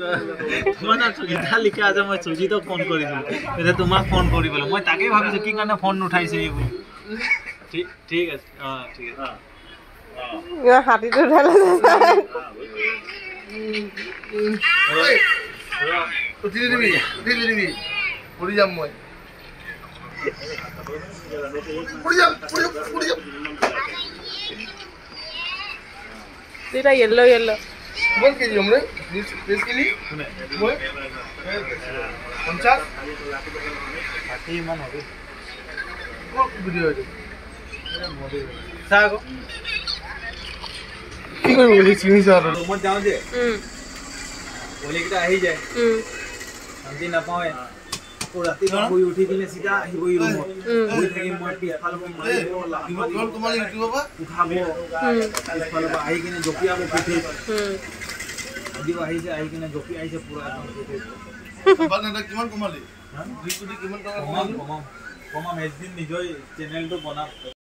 তোমাৰ নাম সুজিতা লিখা আছে মই সুজিতক ফোন কৰিছিলো এতিয়া তোমাক ফোন কৰিবলৈ মই তাকেই ভাবিছো কি কাৰণে ফোন নুঠাইছে এইবোৰ ঠিক ঠিক আছে অঁ ঠিক আছে। ইমান হাতীটো উঠাই লৈছে উঠি দিবি উঠি দিবি। পৰি যাম মই। দুইটা য়েল্ল' য়েল্ল' কিমান কেজি বিছ বিছ কেজি মই পঞ্চাছ ষাঠি ইমান হ'ব ভিডিঅ' এইটো চা আকৌ কি কৰিব বুলি চিনিছা আৰু ৰুমত যাওঁ যে পোৱালিকেইটা আহি যায় শান্তি নাপাওঁৱে আকৌ ৰাতিপুৱা শুই উঠি কিনে চিধা আহিবই ৰুমত। উম, শুই থাকিম মই পিছফালৰ পৰা মাৰিব কিমান তোমাৰ ইউটিউবৰ পৰা? উঠাব। উম, পিছফালৰ পৰা আহি কিনে জঁপিয়াব পিঠিত উম। আজিও আহিছে আহি কিনে জঁপি আহিছে পুৰা একদম পিঠিত বাদ নাথাক কিমান কমালি? দুই কোটি কিমান টকা কমাম কমালি? কমাম। কমাম এদিন নিজৰ চেনেলটো বনাম।